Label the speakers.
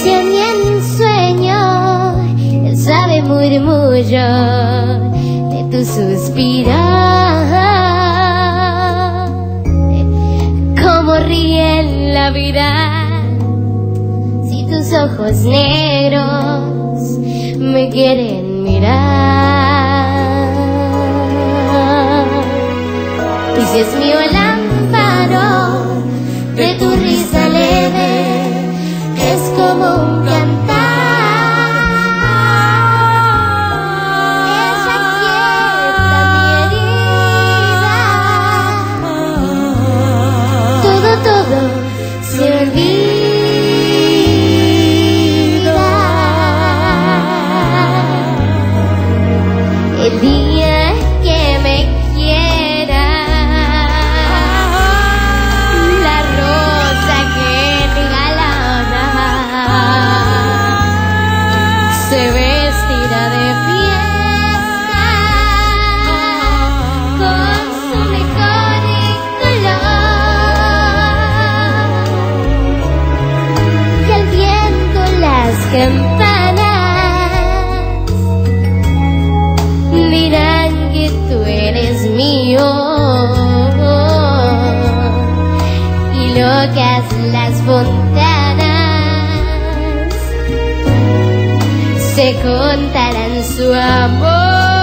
Speaker 1: noche en mi ensueño, el suave murmullo de tu suspirar. Como ríe la vida, si tus ojos negros me quieren mirar. Y si es mío el lámparo de tu risa 你。Y locas las fontanas se contarán su amor.